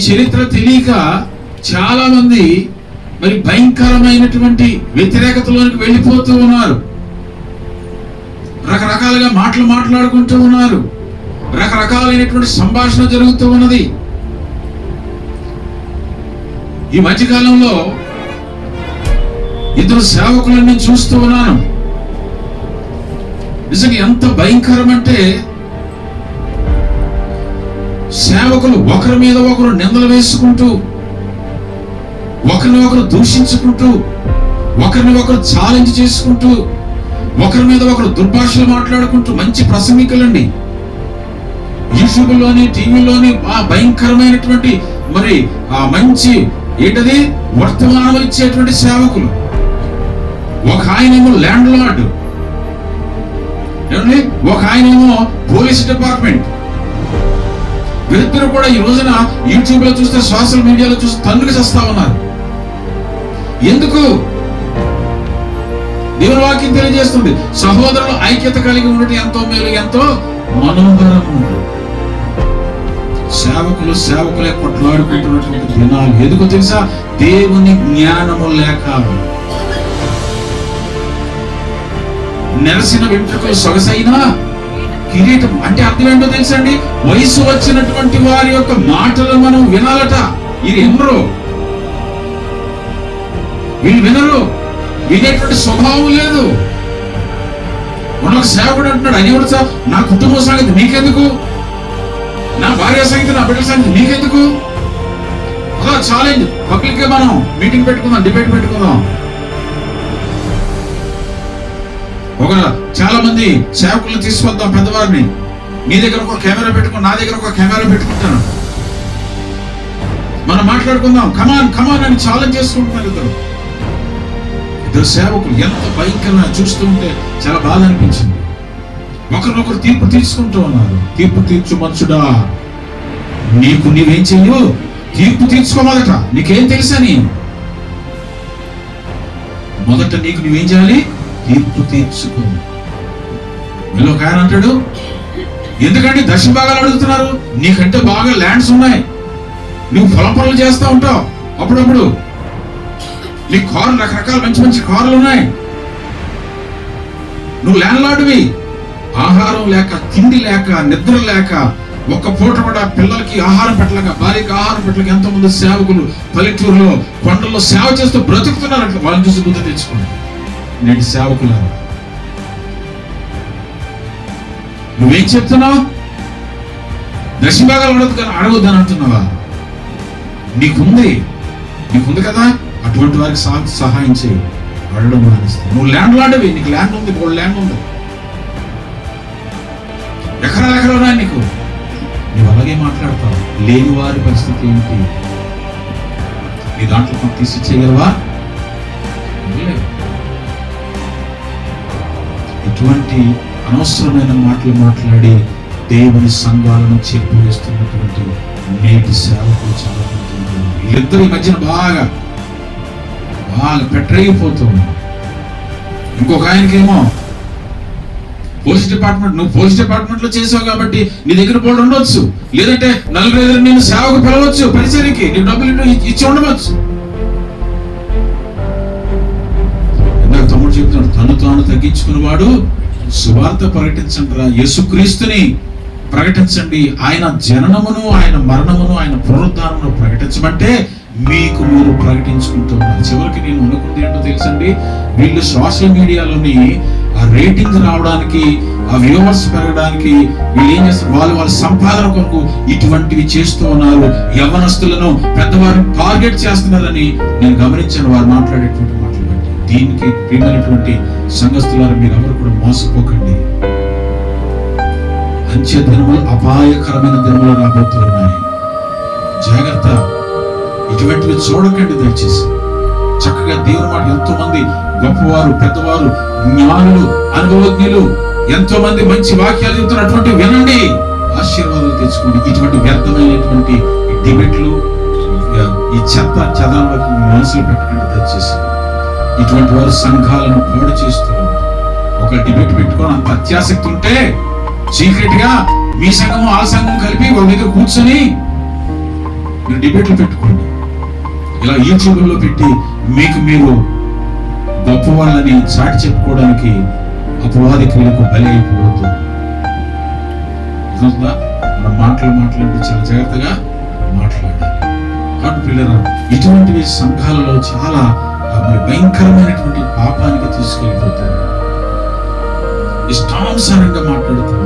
చరిత్ర తెలియక చాలా మంది మరి భయంకరమైనటువంటి వ్యతిరేకతలోనికి వెళ్ళిపోతూ ఉన్నారు. రకరకాలుగా మాటలు మాట్లాడుకుంటూ ఉన్నారు. రకరకాలైనటువంటి సంభాషణ జరుగుతూ ఉన్నది. ఈ మధ్యకాలంలో ఇద్దరు సేవకులను నేను చూస్తూ ఉన్నాను. నిజంగా ఎంత భయంకరం అంటే సేవకులు ఒకరి మీద ఒకరు నిందలు వేసుకుంటూ ఒకరిని ఒకరు దూషించుకుంటూ ఒకరిని ఒకరు ఛాలెంజ్ చేసుకుంటూ ఒకరి మీద ఒకరు దుర్భాషలు మాట్లాడుకుంటూ మంచి ప్రసంగికులండి యూట్యూబ్లోని టీవీలోని ఆ భయంకరమైనటువంటి మరి ఆ మంచి ఏంటది? వర్తమానం ఇచ్చేటువంటి సేవకులు. ఒక ఆయనేమో ల్యాండ్ లార్డ్ ఏమండి? ఒక ఆయనేమో పోలీస్ డిపార్ట్మెంట్ వీరిద్దరు కూడా ఈ రోజున యూట్యూబ్లో చూస్తే సోషల్ మీడియాలో చూస్తే తన్నుకు చేస్తా ఉన్నారు. ఎందుకు? దేవుని వాక్యం తెలియజేస్తుంది. సహోదరులు ఐక్యత కలిగి ఉండటం ఎంతో మేలు ఎంతో మనోహరము సేవకులు సేవకులే కొట్లాడుకుంటున్నటువంటి దినాలు. ఎందుకు తెలుసా? దేవుని జ్ఞానము లేక. నెరసిన వెంట్రుకలు సొగసైనా కిరీటం అంటే అర్థం ఏంటో తెలుసండి? వయసు వచ్చినటువంటి వారి యొక్క మాటలు మనం వినాలట. ఇది ఎన్నరో వీళ్ళు వినరు. వినేటువంటి స్వభావం లేదు. ఉన్న సేవకుడు అంటున్నాడు అని కూడా నా కుటుంబ సంగతి మీకెందుకు? నా భార్య సంగతి నా బిడ్డల సంగతి మీకెందుకు? అలా ఛాలెంజ్ పబ్లిక్గా మనం మీటింగ్ పెట్టుకుందాం డిబేట్ పెట్టుకుందాం. ఒక చాలా మంది సేవకులు తీసుకొద్దాం పెద్దవారిని నీ దగ్గర ఒక కెమెరా పెట్టుకుని నా దగ్గర ఒక కెమెరా పెట్టుకుంటాను. మనం మాట్లాడుకుందాం. కమాన్ కమాన్ అని ఛాలెంజ్ చేసుకుంటున్నారు ఇద్దరు. ఇద్దరు సేవకులు ఎంత భయంకరంగా చూస్తుంటే చాలా బాధ అనిపించింది. ఒకరినొకరు తీర్పు తీసుకుంటూ ఉన్నారు. తీర్పు తీర్చు మనుషుడా నీకు నీవేం చెయ్యు తీర్పు తీర్చుకోవాలట. నీకేం తెలుసని? మొదట నీకు నువ్వేం చేయాలి? తీర్పు తీర్చుకో వీళ్ళు ఒక ఆయన అంటాడు ఎందుకంటే దశ భాగాలు అడుగుతున్నారు? నీకంటే బాగా ల్యాండ్స్ ఉన్నాయి. నువ్వు పొలం పనులు చేస్తూ ఉంటావు. అప్పుడప్పుడు నీ కార్లు రకరకాల మంచి మంచి కార్లు ఉన్నాయి. నువ్వు ల్యాండ్ లాడివి ఆహారం లేక తిండి లేక నిద్ర లేక ఒక్క పూట కూడా పిల్లలకి ఆహారం పెట్టలేక భార్యకి ఆహారం పెట్టలేక ఎంతోమంది సేవకులు పల్లెటూరులో కొండల్లో సేవ చేస్తూ బ్రతుకుతున్నారు అట్లా వాళ్ళని చూసి బుద్ధి తెచ్చుకోండి. నేటి సేవకులారా నువ్వేం చెప్తున్నావు? దక్షిణ భాగాలు అడగదు కానీ అడగొద్దని అంటున్నావా? నీకుంది. నీకుంది కదా? అటువంటి వారికి సహాయం చేయి. అడగడం మానేస్తావు నువ్వు ల్యాండ్ లాంటివి నీకు ల్యాండ్ ఉంది. ఇప్పుడు ల్యాండ్ ఉంది. ఎకరాలు ఎకరాలు నీకు. నువ్వు అలాగే మాట్లాడతావు. లేని వారి పరిస్థితి ఏంటి? నీ దాంట్లో కొంత తీసి చేయగలవా? లేదు. ఇటువంటి అనవసరమైన మాటలు మాట్లాడి దేవుని సంఘాలను చెప్పివేస్తున్నటువంటి నేటి సేవకులు చాలా వీళ్ళిద్దరు ఈ మధ్యన బాగా బాగా పెట్టరైపోతూ ఇంకొక ఆయనకేమో పోలీస్ డిపార్ట్మెంట్ నువ్వు పోలీస్ డిపార్ట్మెంట్లో చేసావు కాబట్టి నీ దగ్గర బోర్డు ఉండొచ్చు. లేదంటే నలుగురు నేను సేవకు పిలవచ్చు పరిచయకి నీ డబ్బులు ఇచ్చి ఉండవచ్చు. ఇందాక చెప్తున్నాడు తను తాను తగ్గించుకున్నవాడు సువార్త ప్రకటించండి రా. యేసుక్రీస్తుని ప్రకటించండి. ఆయన జననమును ఆయన మరణమును ఆయన పునరుద్ధానమును ప్రకటించమంటే మీకు మీరు ప్రకటించుకుంటున్నారు చివరికి నేను అనుకుంది ఏంటో తెలుసండి? వీళ్ళు సోషల్ మీడియాలోని ఆ రేటింగ్ రావడానికి ఆ వ్యూవర్స్ పెరగడానికి వీళ్ళు ఏం చేస్తారు? వాళ్ళు వాళ్ళ సంపాదన కొరకు ఇటువంటివి చేస్తూ ఉన్నారు. యవనస్తులను పెద్దవారిని టార్గెట్ చేస్తున్నారని నేను గమనించాను. వారు మాట్లాడేటువంటి దీనికి ప్రియమైనటువంటి సంఘస్థులారు మీరు ఎవరు కూడా మోసపోకండి. అంచె దినములు అపాయకరమైన దినములు రాబోతున్నాయి. జాగ్రత్త. ఇటువంటివి చూడకండి దయచేసి. చక్కగా దేవుని మాట ఎంతో మంది గొప్పవారు పెద్దవారు జ్ఞానులు అనుభవజ్ఞులు ఎంతో మంది మంచి వాక్యాలు ఇస్తున్నటువంటి వినండి. ఆశీర్వాదాలు తెచ్చుకోండి. ఇటువంటి వ్యర్థమైనటువంటి డిబెట్లు ఈ చెత్త చదవడానికి మనసులు పెట్టకండి దయచేసి. ఇటువంటి వారు సంఘాలను పాడు చేస్తూ ఒక డిబేట్ పెట్టుకొని అంత అత్యాసక్తి ఉంటే సీక్రెట్గా మీ సంఘం ఆ సంఘం కలిపి వాళ్ళ దగ్గర కూర్చొని మీరు డిబేట్లు పెట్టుకోండి. ఇలా యూట్యూబ్లో పెట్టి మీకు మీరు గొప్ప వాళ్ళని చాటి చెప్పుకోవడానికి అపవాదికులకు బలి అయిపోవద్దు. అర్థమవుతుందా? మాటలు మాట్లాడి చాలా జాగ్రత్తగా మాట్లాడాలి. కాబట్టి పిల్లలు ఇటువంటివి సంఘాలలో చాలా మరి భయంకరమైనటువంటి పాపానికి తీసుకెళ్ళిపోతుంది ఇష్టానుసారంగా మాట్లాడుతూ